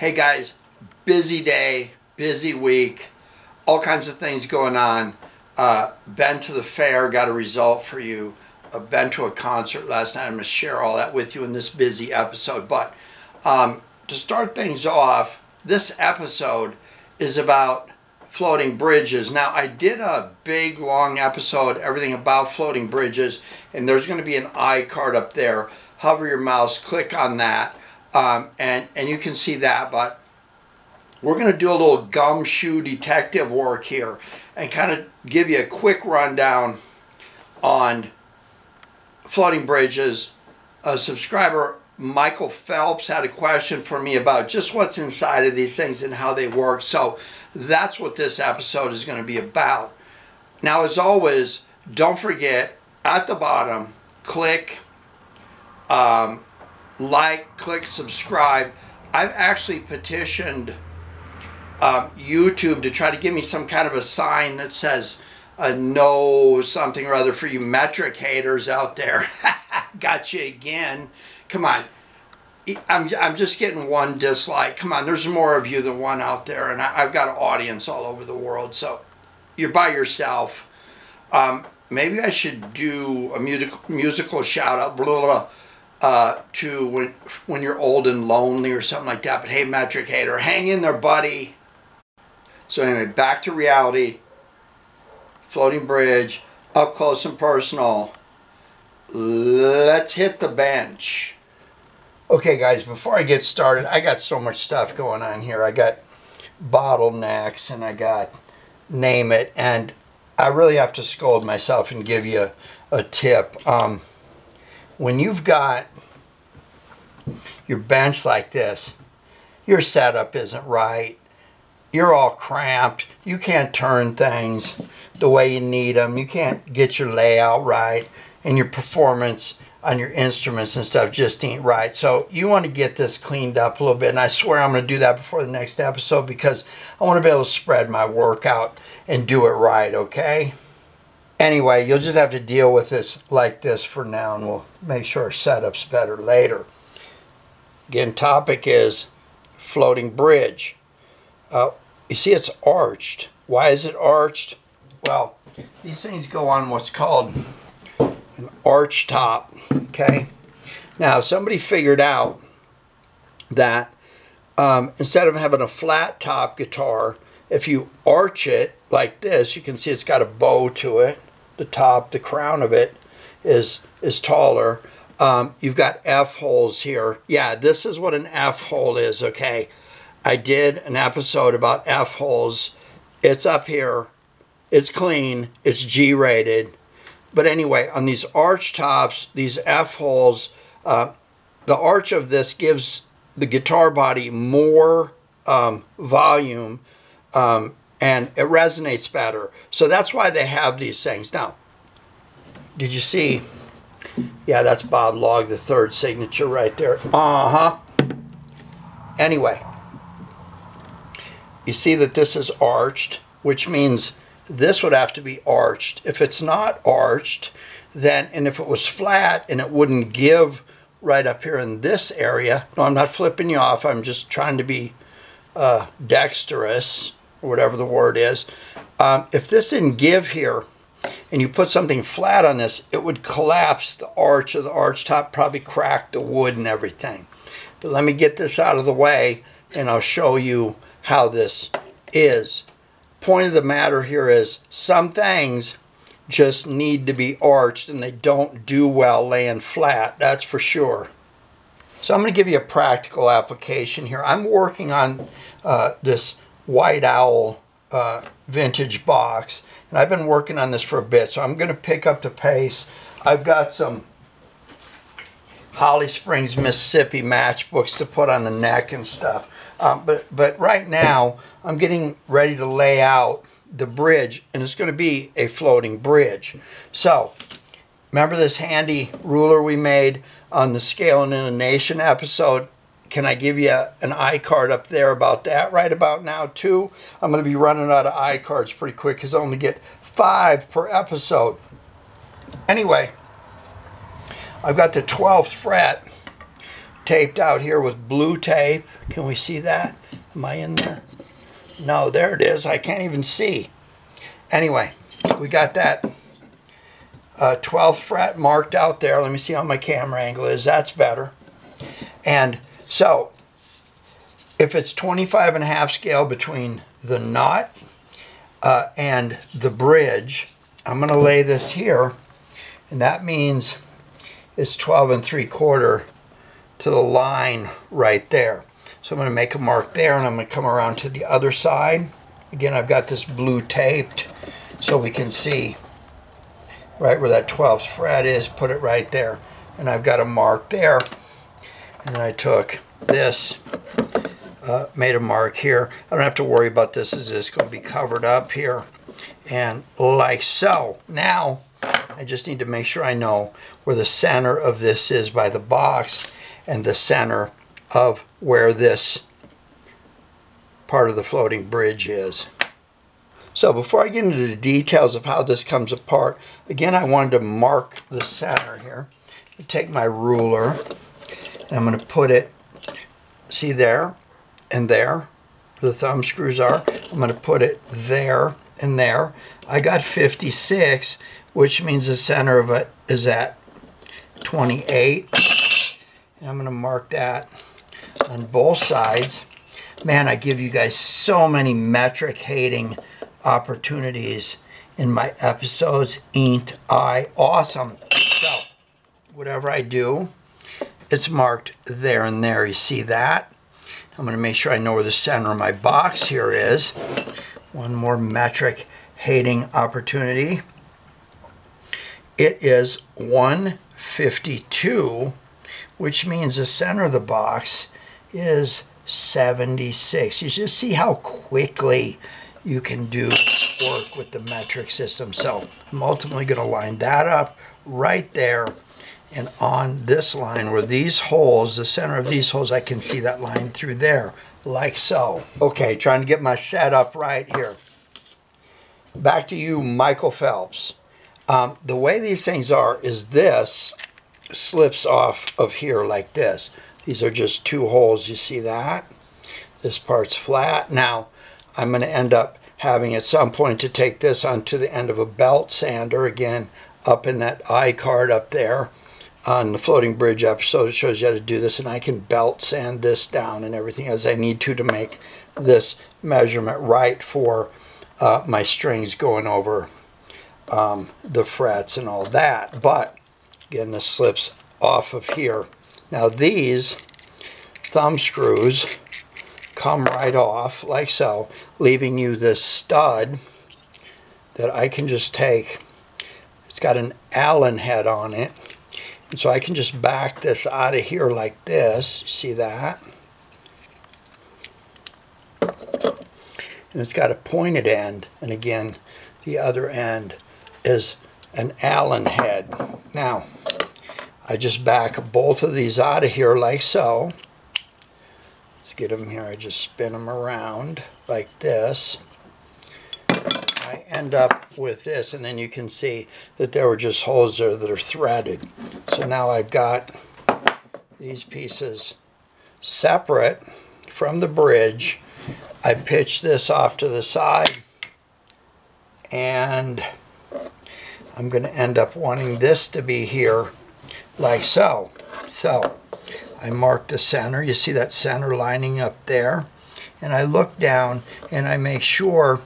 Hey guys, busy day, busy week, all kinds of things going on. Uh, been to the fair, got a result for you. Uh, been to a concert last night. I'm going to share all that with you in this busy episode. But um, to start things off, this episode is about floating bridges. Now, I did a big, long episode, everything about floating bridges, and there's going to be an iCard up there. Hover your mouse, click on that, um, and, and you can see that. But we're going to do a little gumshoe detective work here and kind of give you a quick rundown on floating bridges. A subscriber, Michael Phelps, had a question for me about just what's inside of these things and how they work. So that's what this episode is going to be about. Now, as always, don't forget at the bottom, click um, like, click subscribe. I've actually petitioned um, YouTube to try to give me some kind of a sign that says uh, no something or other for you metric haters out there. Got you again. Come on. I'm, I'm just getting one dislike. Come on, there's more of you than one out there, and I, have got an audience all over the world. So you're by yourself. Um, maybe I should do a musical musical shout out blah, blah, blah, uh, to when when you're old and lonely or something like that. But hey, metric hater, hang in there, buddy. So anyway, back to reality. Floating bridge, up close and personal. Let's hit the bench. Okay, guys, before I get started, I got so much stuff going on here. I got bottlenecks and I got name it, and I really have to scold myself and give you a, a tip. Um, when you've got your bench like this, your setup isn't right. You're all cramped. You can't turn things the way you need them. You can't get your layout right, and your performance on your instruments and stuff just ain't right. So you want to get this cleaned up a little bit. And I swear I'm going to do that before the next episode because I want to be able to spread my work out and do it right, okay? Anyway, you'll just have to deal with this like this for now and we'll make sure our setup's better later. Again, topic is floating bridge. Uh, you see it's arched. Why is it arched? Well, these things go on what's called an arch top, okay? Now, somebody figured out that um, instead of having a flat top guitar, if you arch it like this, you can see it's got a bow to it. The top, the crown of it is, is taller. Um, you've got F holes here. Yeah, this is what an F hole is, okay? I did an episode about F holes. It's up here. It's clean. It's G rated. But anyway, on these arch tops, these F holes, uh, the arch of this gives the guitar body more um, volume um, and it resonates better. So that's why they have these things. Now, did you see? Yeah, that's Bob Log, the third signature right there. Uh huh. Anyway, you see that this is arched, which means this would have to be arched. If it's not arched, then, and if it was flat and it wouldn't give right up here in this area, no, I'm not flipping you off, I'm just trying to be uh, dexterous, or whatever the word is. Um, if this didn't give here, and you put something flat on this, it would collapse the arch of the arch top, probably crack the wood and everything. But let me get this out of the way, and I'll show you how this is point of the matter here is some things just need to be arched and they don't do well laying flat, that's for sure. So I'm going to give you a practical application here. I'm working on uh, this White Owl uh, vintage box and I've been working on this for a bit so I'm going to pick up the pace. I've got some Holly Springs, Mississippi matchbooks to put on the neck and stuff. Um, but, but right now, I'm getting ready to lay out the bridge, and it's going to be a floating bridge. So, remember this handy ruler we made on the Scaling in a Nation episode? Can I give you an iCard up there about that right about now, too? I'm going to be running out of iCards pretty quick because I only get five per episode. Anyway, I've got the 12th fret taped out here with blue tape. Can we see that? Am I in there? No, there it is. I can't even see. Anyway, we got that uh, 12th fret marked out there. Let me see how my camera angle is. That's better. And so if it's 25 and a half scale between the nut uh, and the bridge, I'm going to lay this here. And that means it's 12 and 3 quarter to the line right there. So I'm going to make a mark there and I'm going to come around to the other side. Again, I've got this blue taped so we can see right where that 12th fret is, put it right there. And I've got a mark there. And I took this, uh, made a mark here. I don't have to worry about this as it's going to be covered up here. And like so. Now, I just need to make sure I know where the center of this is by the box and the center of where this part of the floating bridge is. So before I get into the details of how this comes apart, again I wanted to mark the center here. Take my ruler I'm going to put it, see there and there, the thumb screws are. I'm going to put it there and there. I got 56, which means the center of it is at 28. And I'm going to mark that on both sides. Man, I give you guys so many metric hating opportunities in my episodes. Ain't I awesome? So, whatever I do, it's marked there and there. You see that? I'm going to make sure I know where the center of my box here is. One more metric hating opportunity. It is 152, which means the center of the box is 76. You just see how quickly you can do work with the metric system. So I'm ultimately going to line that up right there and on this line where these holes, the center of these holes, I can see that line through there like so. Okay, trying to get my setup right here. Back to you, Michael Phelps. Um, the way these things are is this slips off of here like this. These are just two holes, you see that? This part's flat. Now, I'm going to end up having at some point to take this onto the end of a belt sander, again, up in that I card up there on the floating bridge episode. It shows you how to do this, and I can belt sand this down and everything as I need to to make this measurement right for uh, my strings going over um, the frets and all that. But again, this slips off of here. Now these thumb screws come right off like so, leaving you this stud that I can just take. It's got an Allen head on it. So I can just back this out of here like this. See that? And it's got a pointed end. And again, the other end is an Allen head. Now, I just back both of these out of here like so. Let's get them here. I just spin them around like this. I end up with this, and then you can see that there were just holes there that are threaded. So now I've got these pieces separate from the bridge. I pitch this off to the side, and I'm going to end up wanting this to be here like so. So I mark the center. You see that center lining up there? And I look down and I make sure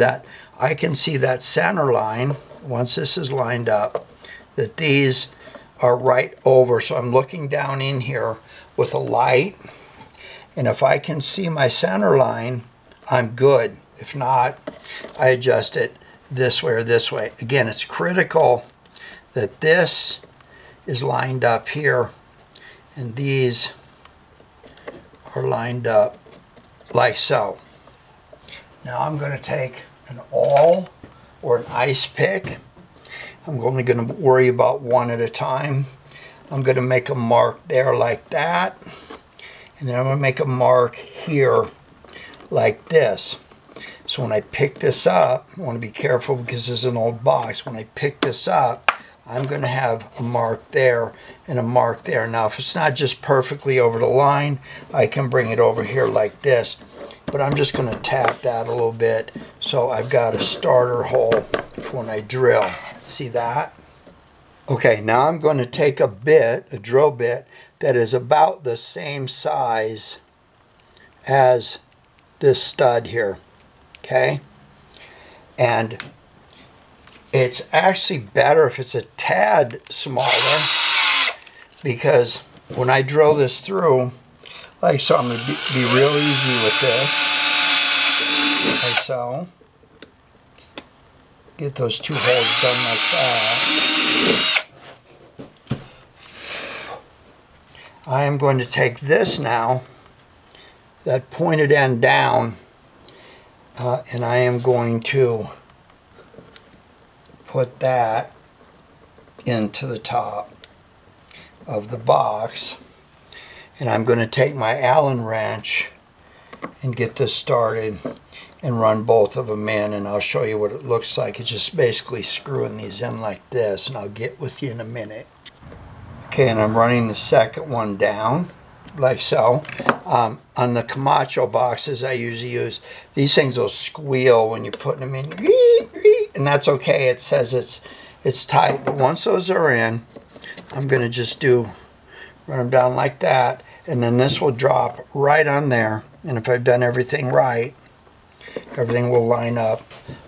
that I can see that center line, once this is lined up, that these are right over. So I'm looking down in here with a light. And if I can see my center line, I'm good. If not, I adjust it this way or this way. Again, it's critical that this is lined up here and these are lined up like so. Now I'm going to take an awl or an ice pick. I'm only going to worry about one at a time. I'm going to make a mark there like that. And then I'm going to make a mark here like this. So when I pick this up, I want to be careful because this is an old box. When I pick this up, I'm going to have a mark there and a mark there. Now, if it's not just perfectly over the line, I can bring it over here like this. But I'm just going to tap that a little bit so I've got a starter hole for when I drill. See that? Okay, now I'm going to take a bit, a drill bit, that is about the same size as this stud here. Okay? And it's actually better if it's a tad smaller because when I drill this through, like so, I'm going to be, be real easy with this. Like so. Get those two holes done like that. I am going to take this now, that pointed end down, uh, and I am going to put that into the top of the box and I'm going to take my Allen wrench and get this started and run both of them in and I'll show you what it looks like. It's just basically screwing these in like this and I'll get with you in a minute. Okay, and I'm running the second one down like so. Um, on the Camacho boxes I usually use, these things will squeal when you're putting them in and that's okay. It says it's it's tight. But once those are in, I'm going to just do run them down like that, and then this will drop right on there. And if I've done everything right, everything will line up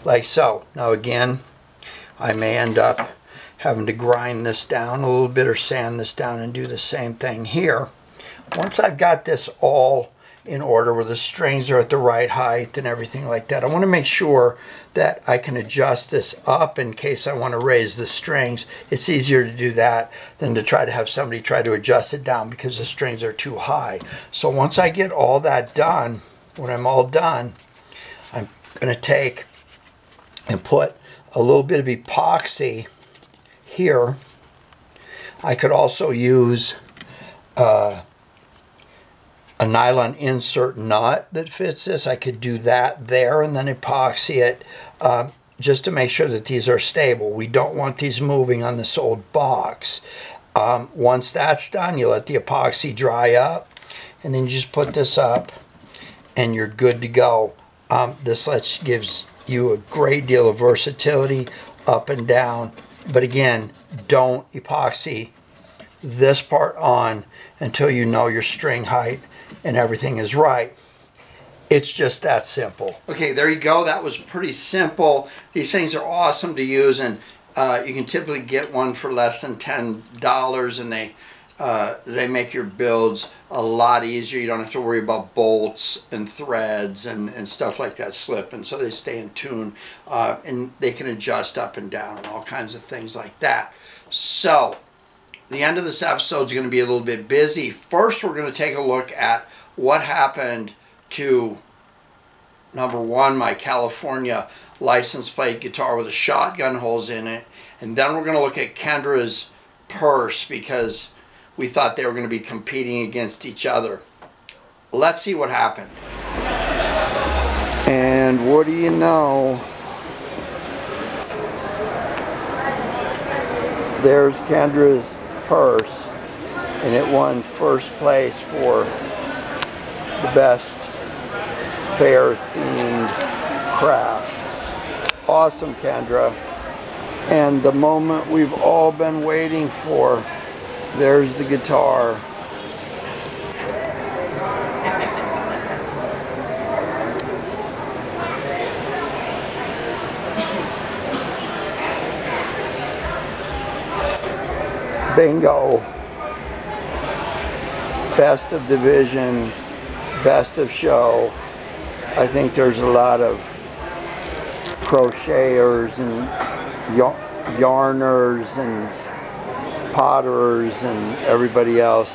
like so. Now again, I may end up having to grind this down a little bit or sand this down and do the same thing here. Once I've got this all in order where the strings are at the right height and everything like that. I want to make sure that I can adjust this up in case I want to raise the strings. It's easier to do that than to try to have somebody try to adjust it down because the strings are too high. So once I get all that done, when I'm all done, I'm going to take and put a little bit of epoxy here. I could also use uh, a nylon insert nut that fits this. I could do that there and then epoxy it uh, just to make sure that these are stable. We don't want these moving on this old box. Um, once that's done, you let the epoxy dry up and then you just put this up and you're good to go. Um, this lets gives you a great deal of versatility up and down. But again, don't epoxy this part on until you know your string height and everything is right. It's just that simple. Okay, there you go. That was pretty simple. These things are awesome to use, and uh, you can typically get one for less than ten dollars, and they uh, they make your builds a lot easier. You don't have to worry about bolts and threads and, and stuff like that slipping, so they stay in tune, uh, and they can adjust up and down and all kinds of things like that. So the end of this episode is going to be a little bit busy. First, we're going to take a look at what happened to number one, my California license plate guitar with the shotgun holes in it. And then we're going to look at Kendra's purse because we thought they were going to be competing against each other. Let's see what happened. And what do you know? There's Kendra's purse and it won first place for the best fair themed craft. Awesome Kendra. And the moment we've all been waiting for, there's the guitar. Bingo. Best of division, best of show. I think there's a lot of crocheters and yarners and potterers and everybody else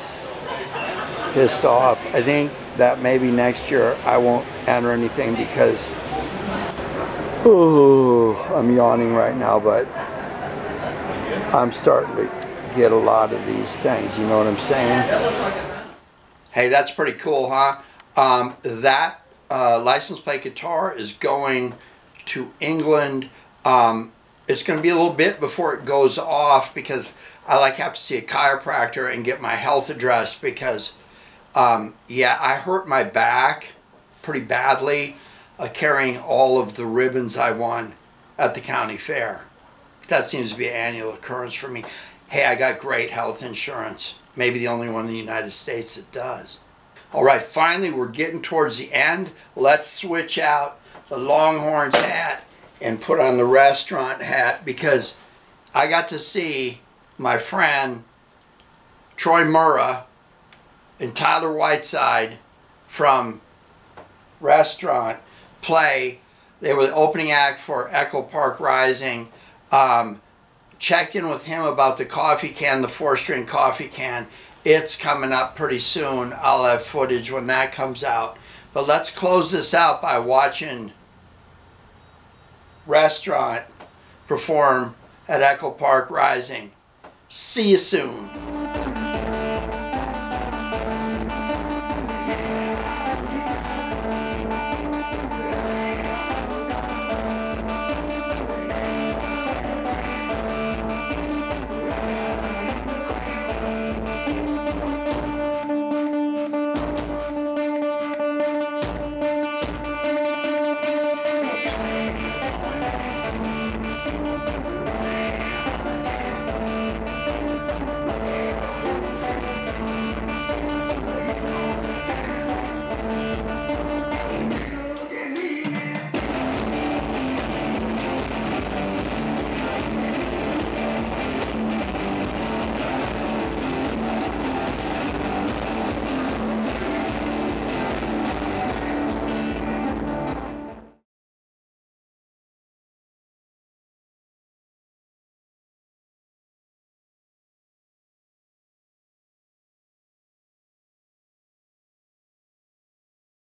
pissed off. I think that maybe next year I won't enter anything because oh, I'm yawning right now, but I'm starting to get a lot of these things. You know what I'm saying? Hey, that's pretty cool, huh? Um, that uh, license plate guitar is going to England. Um, it's going to be a little bit before it goes off because I like have to see a chiropractor and get my health addressed because, um, yeah, I hurt my back pretty badly uh, carrying all of the ribbons I won at the county fair. That seems to be an annual occurrence for me. Hey, I got great health insurance. Maybe the only one in the United States that does. All right, finally, we're getting towards the end. Let's switch out the Longhorns hat and put on the restaurant hat because I got to see my friend Troy Murrah and Tyler Whiteside from Restaurant play. They were the opening act for Echo Park Rising. Um, checked in with him about the coffee can, the four string coffee can. It's coming up pretty soon. I'll have footage when that comes out. But let's close this out by watching Restaurant perform at Echo Park Rising. See you soon.